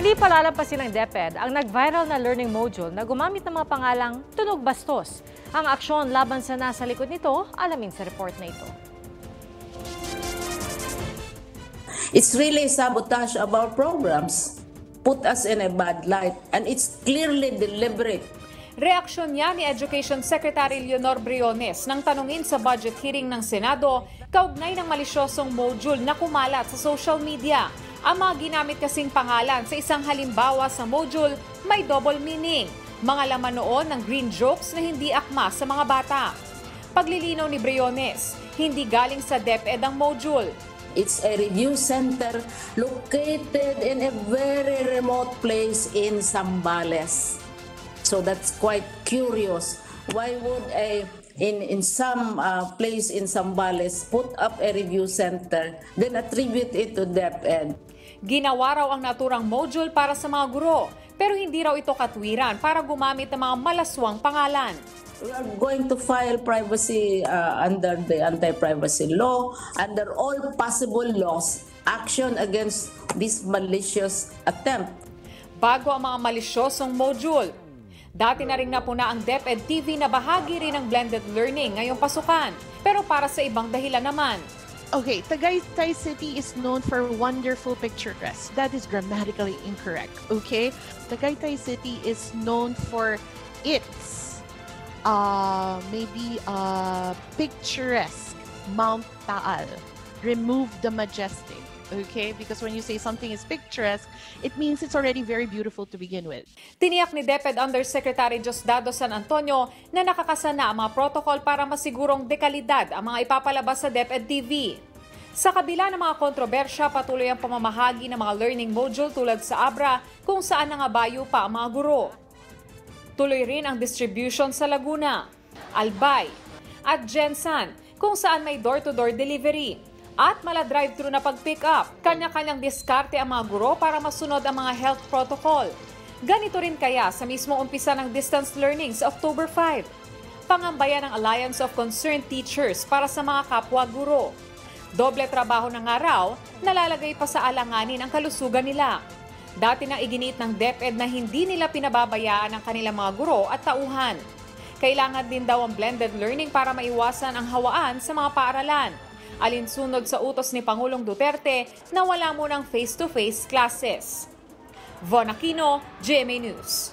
Hindi palalampasin ng DepEd ang nag-viral na learning module na gumamit ng mga pangalang Tunog Bastos. Ang aksyon laban sa nasa likod nito, alamin sa report na ito. It's really sabotage of our programs. Put us in a bad light and it's clearly deliberate. Reaksyon niya ni Education Secretary Leonor Briones nang tanungin sa budget hearing ng Senado kaugnay ng malisyosong module na kumalat sa social media. Ang mga ginamit kasing pangalan sa isang halimbawa sa module may double meaning. Mga laman noon ng green jokes na hindi akma sa mga bata. Paglilinaw ni Briones, hindi galing sa DepEd ang module. It's a review center located in a very remote place in Zambales. So that's quite curious. Why would a in in some uh, place in Zambales put up a review center then attribute it to DepEd? Ginawa raw ang naturang module para sa mga guro, pero hindi raw ito katwiran para gumamit ng mga malaswang pangalan. We are going to file privacy uh, under the anti-privacy law, under all possible laws, action against this malicious attempt. Bago ang mga malisyosong module, Dati na rin napuna ang DepEd TV na bahagi rin ng blended learning ngayong pasukan, pero para sa ibang dahilan naman. Okay, Tagaytay City is known for wonderful picturesque. That is grammatically incorrect. Okay, Tagaytay City is known for its uh, maybe uh, picturesque Mount Taal. Remove the majestic. Okay, because when you say something is picturesque, it means it's already very beautiful to begin with. Tiniyak ni DepEd Undersecretary Diosdado San Antonio na nakakasana ang mga protocol para masigurong dekalidad ang mga ipapalabas sa DepEd TV. Sa kabila ng mga kontrobersya, patuloy ang pamamahagi ng mga learning module tulad sa Abra kung saan nangabayo pa ang mga guro. Tuloy rin ang distribution sa Laguna, Albay, at Jensan kung saan may door-to-door delivery at mala drive-thru na pag-pick up. Kanya-kanyang diskarte ang mga guro para masunod ang mga health protocol. Ganito rin kaya sa mismo umpisa ng distance learning sa October 5. Pangambayan ng Alliance of Concerned Teachers para sa mga kapwa guro. Doble trabaho ng araw, nalalagay pa sa alanganin ang kalusugan nila. Dati nang iginit ng DepEd na hindi nila pinababayaan ang kanilang mga guro at tauhan. Kailangan din daw ang blended learning para maiwasan ang hawaan sa mga paaralan alinsunod sa utos ni Pangulong Duterte na wala munang face-to-face classes. Von Aquino, GMA News.